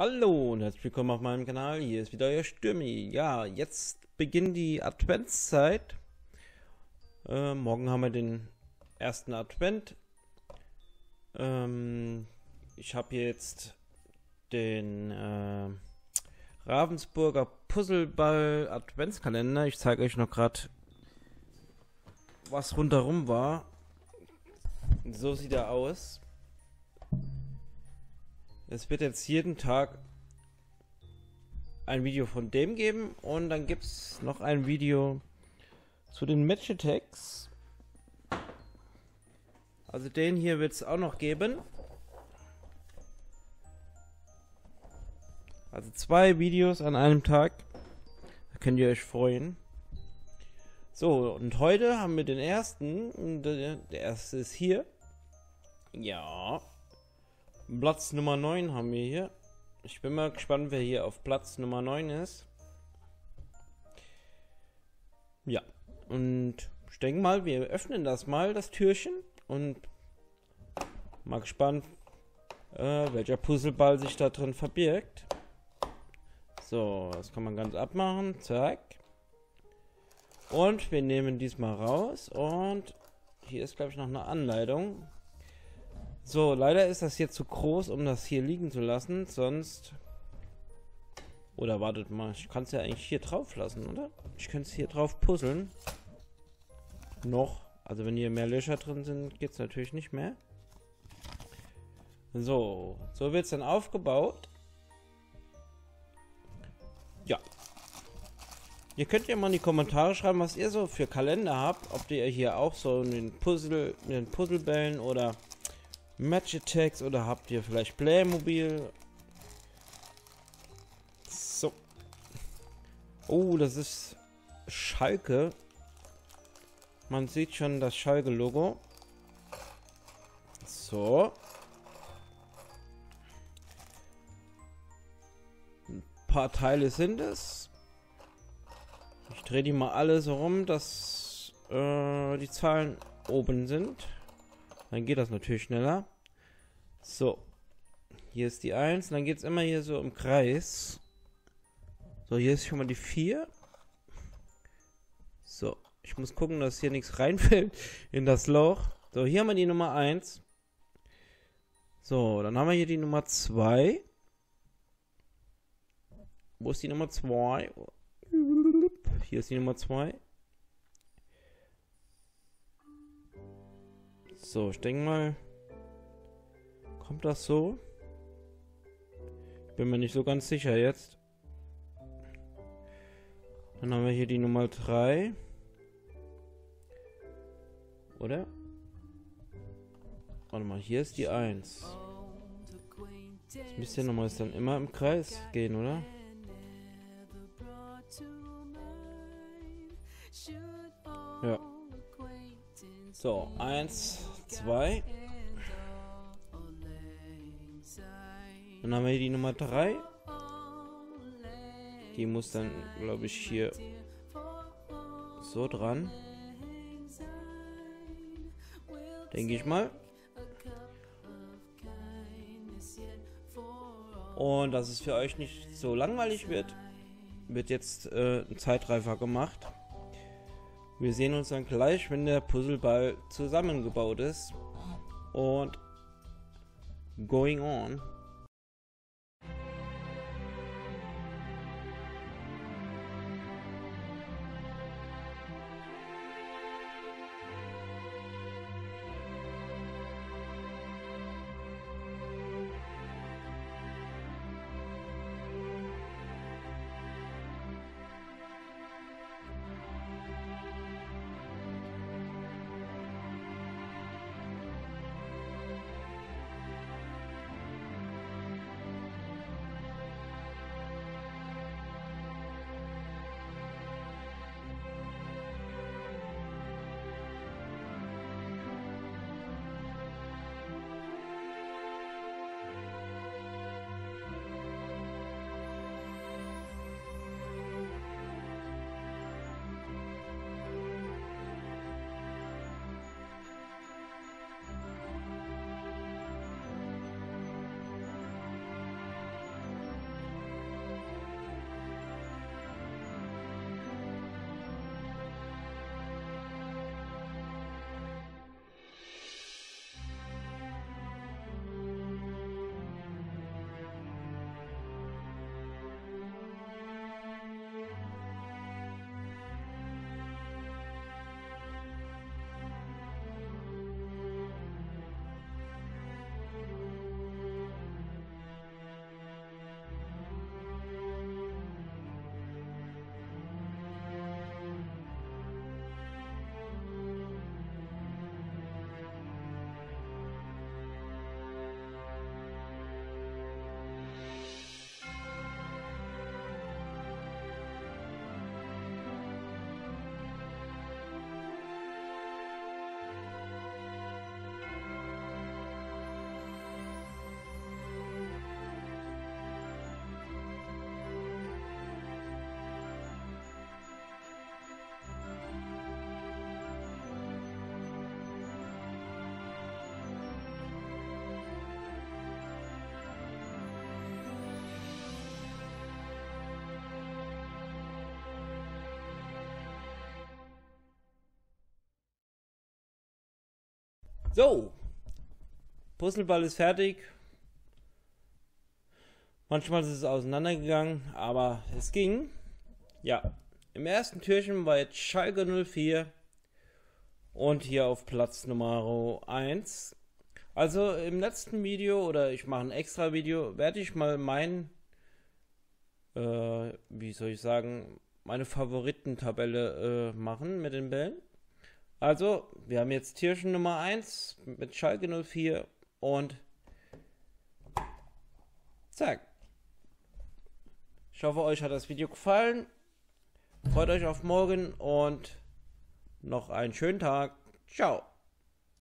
Hallo und herzlich willkommen auf meinem Kanal. Hier ist wieder euer Stürmi. Ja, jetzt beginnt die Adventszeit. Äh, morgen haben wir den ersten Advent. Ähm, ich habe jetzt den äh, Ravensburger Puzzleball Adventskalender. Ich zeige euch noch gerade, was rundherum war. So sieht er aus. Es wird jetzt jeden Tag ein Video von dem geben und dann gibt es noch ein Video zu den Match Attacks. Also den hier wird es auch noch geben. Also zwei Videos an einem Tag. Da könnt ihr euch freuen. So, und heute haben wir den ersten. Der erste ist hier. Ja. Platz Nummer 9 haben wir hier. Ich bin mal gespannt, wer hier auf Platz Nummer 9 ist. Ja, und ich denke mal, wir öffnen das mal, das Türchen. Und mal gespannt, äh, welcher Puzzleball sich da drin verbirgt. So, das kann man ganz abmachen. Zack. Und wir nehmen diesmal raus. Und hier ist, glaube ich, noch eine Anleitung. So, leider ist das hier zu groß, um das hier liegen zu lassen, sonst... Oder wartet mal, ich kann es ja eigentlich hier drauf lassen, oder? Ich könnte es hier drauf puzzeln. Noch. Also wenn hier mehr Löcher drin sind, geht es natürlich nicht mehr. So, so wird es dann aufgebaut. Ja. Ihr könnt ja mal in die Kommentare schreiben, was ihr so für Kalender habt. Ob ihr hier auch so in den Puzzle, in den Puzzlebällen oder Match Attacks oder habt ihr vielleicht Playmobil? So. Oh, das ist Schalke. Man sieht schon das Schalke-Logo. So. Ein paar Teile sind es. Ich drehe die mal alle so rum, dass äh, die Zahlen oben sind. Dann geht das natürlich schneller. So. Hier ist die 1. Dann geht es immer hier so im Kreis. So, hier ist schon mal die 4. So. Ich muss gucken, dass hier nichts reinfällt in das Loch. So, hier haben wir die Nummer 1. So, dann haben wir hier die Nummer 2. Wo ist die Nummer 2? Hier ist die Nummer 2. So, ich denke mal, kommt das so? Bin mir nicht so ganz sicher jetzt. Dann haben wir hier die Nummer 3. Oder? Warte mal, hier ist die 1. Das müsste ja nochmal dann immer im Kreis gehen, oder? Ja. So, 1, 2. Dann haben wir hier die Nummer 3. Die muss dann, glaube ich, hier so dran. Denke ich mal. Und dass es für euch nicht so langweilig wird, wird jetzt äh, ein Zeitreifer gemacht. Wir sehen uns dann gleich, wenn der Puzzleball zusammengebaut ist. Und going on. So. Puzzleball ist fertig. Manchmal ist es auseinandergegangen, aber es ging. Ja. Im ersten Türchen war jetzt Schalke 04 und hier auf Platz Nummer 1. Also im letzten Video oder ich mache ein extra Video, werde ich mal mein, äh, wie soll ich sagen, meine Favoritentabelle äh, machen mit den Bällen. Also, wir haben jetzt Tierchen Nummer 1 mit Schalke 04 und zack. Ich hoffe, euch hat das Video gefallen. Freut euch auf morgen und noch einen schönen Tag. Ciao.